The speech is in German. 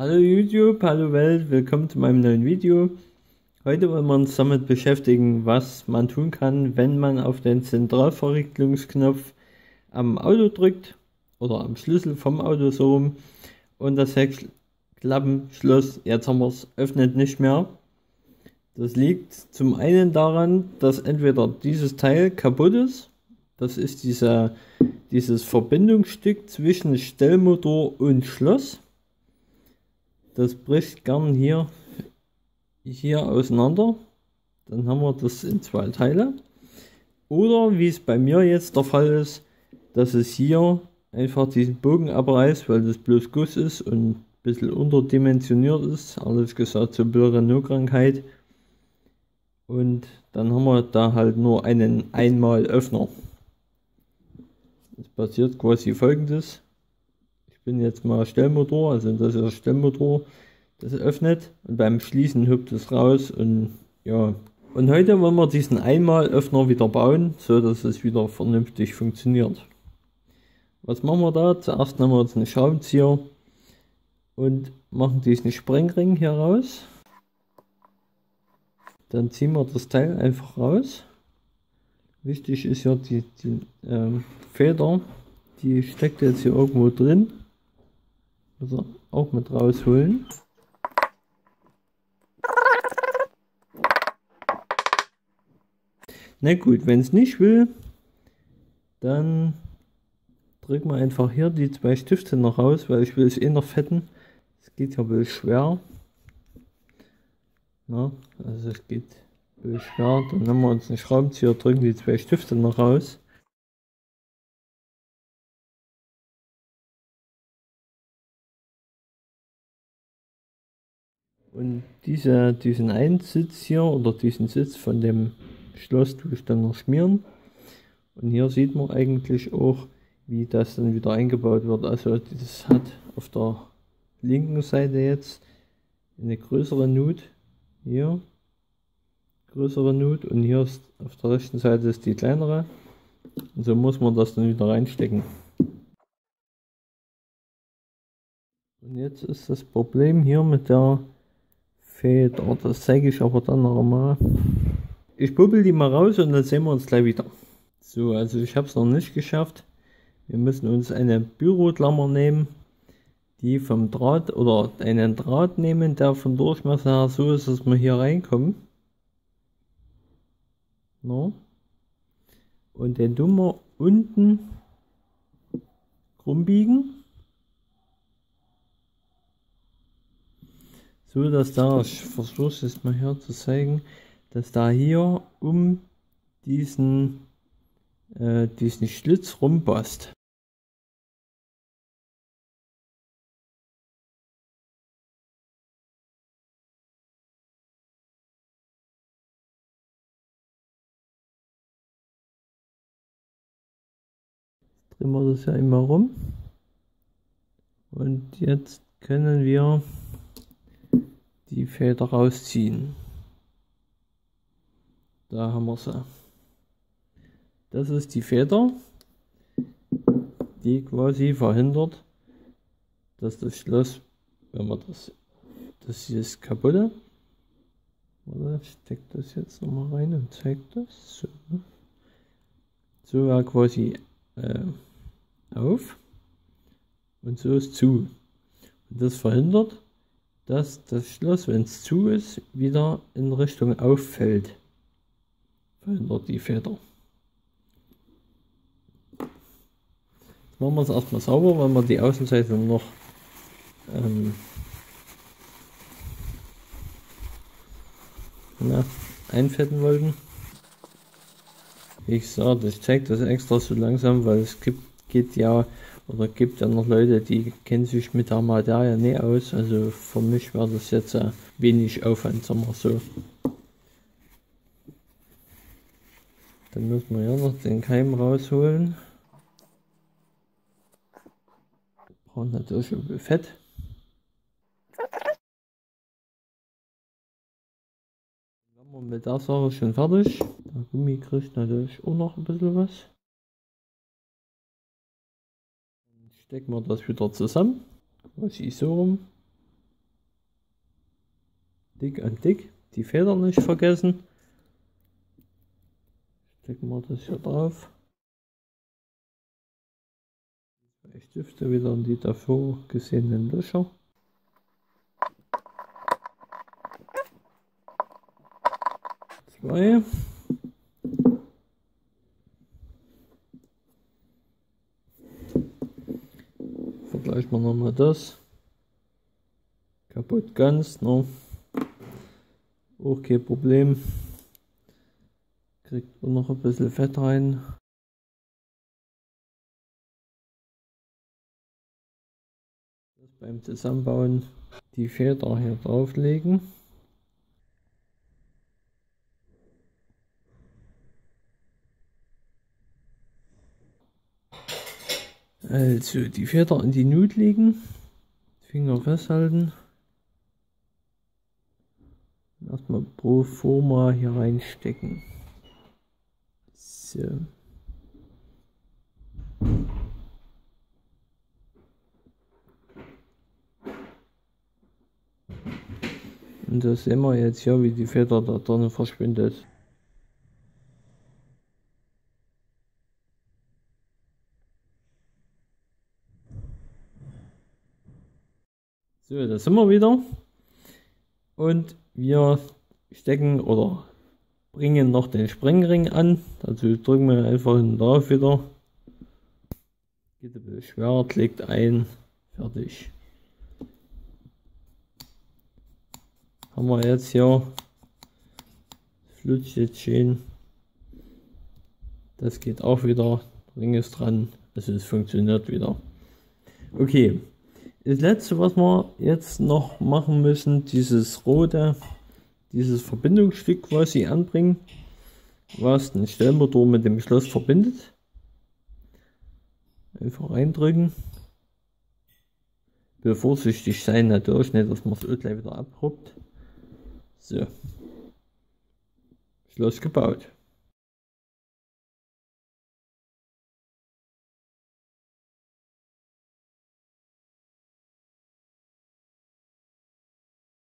Hallo YouTube, hallo Welt, willkommen zu meinem neuen Video. Heute wollen wir uns damit beschäftigen, was man tun kann, wenn man auf den Zentralverriegelungsknopf am Auto drückt oder am Schlüssel vom Auto so rum und das Heckklappenschloss, jetzt haben wir es, öffnet nicht mehr. Das liegt zum einen daran, dass entweder dieses Teil kaputt ist, das ist dieser, dieses Verbindungsstück zwischen Stellmotor und Schloss das bricht gern hier, hier auseinander. Dann haben wir das in zwei Teile. Oder wie es bei mir jetzt der Fall ist, dass es hier einfach diesen Bogen abreißt, weil das bloß Guss ist und ein bisschen unterdimensioniert ist. Alles gesagt zur Renault-Krankheit. Und dann haben wir da halt nur einen Einmalöffner. Es passiert quasi folgendes bin jetzt mal Stellmotor, also das ist der Stellmotor, das öffnet und beim Schließen hüpft es raus und ja. Und heute wollen wir diesen Einmalöffner wieder bauen, so dass es wieder vernünftig funktioniert. Was machen wir da? Zuerst nehmen wir uns einen Schraubenzieher und machen diesen Sprengring hier raus. Dann ziehen wir das Teil einfach raus. Wichtig ist ja die, die ähm, Feder, die steckt jetzt hier irgendwo drin. Also auch mit rausholen. Na gut, wenn es nicht will, dann drücken wir einfach hier die zwei Stifte noch raus, weil ich will es eh noch fetten. Es geht ja wohl schwer. Na, also es geht wohl schwer. Dann nehmen wir uns einen Schraubenzieher, drücken die zwei Stifte noch raus. Und diese, diesen einen Sitz hier oder diesen Sitz von dem Schloss tue ich dann noch schmieren. Und hier sieht man eigentlich auch, wie das dann wieder eingebaut wird. Also das hat auf der linken Seite jetzt eine größere Nut. Hier größere Nut und hier ist auf der rechten Seite ist die kleinere. Und so muss man das dann wieder reinstecken. Und jetzt ist das Problem hier mit der Feder. Das zeige ich aber dann noch mal. Ich puppel die mal raus und dann sehen wir uns gleich wieder. So, also ich habe es noch nicht geschafft. Wir müssen uns eine Büroklammer nehmen, die vom Draht oder einen Draht nehmen, der vom Durchmesser her so ist, dass wir hier reinkommen. No. Und den tun wir unten rumbiegen. So dass da, ich versuche es mal hier zu zeigen, dass da hier um diesen, äh, diesen Schlitz rumpasst. drehen wir das ja immer rum und jetzt können wir die Feder rausziehen. Da haben wir sie. Das ist die Feder, die quasi verhindert, dass das Schloss, wenn man das, das hier ist kaputt. Ich stecke das jetzt nochmal rein und zeige das. So, so war quasi äh, auf und so ist zu. Und das verhindert, dass das Schloss, wenn es zu ist, wieder in Richtung auffällt. Verhindert die Feder. Jetzt machen wir es erstmal sauber, weil wir die Außenseite noch ähm, na, einfetten wollten. Wie gesagt, ich zeige das extra so langsam, weil es gibt, geht ja oder gibt ja noch Leute, die kennen sich mit der Materie nicht aus. Also für mich wäre das jetzt äh, wenig Aufwand, sagen wir so. Dann müssen wir ja noch den Keim rausholen. Wir brauchen natürlich Fett. Dann haben wir mit der Sache schon fertig. Der Gummi kriegt natürlich auch noch ein bisschen was. Stecken wir das wieder zusammen, quasi so rum. dick an dick. Die Feder nicht vergessen. Stecken wir das hier drauf. Zwei Stifte wieder in die davor gesehenen Löcher. Zwei. Vergleichen wir nochmal das. Kaputt ganz, ne? Auch kein Problem. Kriegt man noch ein bisschen Fett rein. Beim Zusammenbauen die Feder hier drauflegen. Also die Feder in die Nut legen, Finger festhalten. Erstmal pro forma hier reinstecken. So. Und da sehen wir jetzt hier, wie die Feder da drin verschwindet. So, da sind wir wieder. Und wir stecken oder bringen noch den Sprengring an. Dazu drücken wir einfach den drauf wieder. Geht ein bisschen schwer, klickt ein, fertig. Haben wir jetzt hier, flutscht jetzt schön. Das geht auch wieder, Ring ist dran, also es funktioniert wieder. Okay, das letzte, was wir jetzt noch machen müssen, dieses rote, dieses Verbindungsstück, sie anbringen, was den Stellmotor mit dem Schloss verbindet. Einfach reindrücken. Bitte vorsichtig sein natürlich, nicht, dass man es gleich wieder abruppt. So. Schloss gebaut.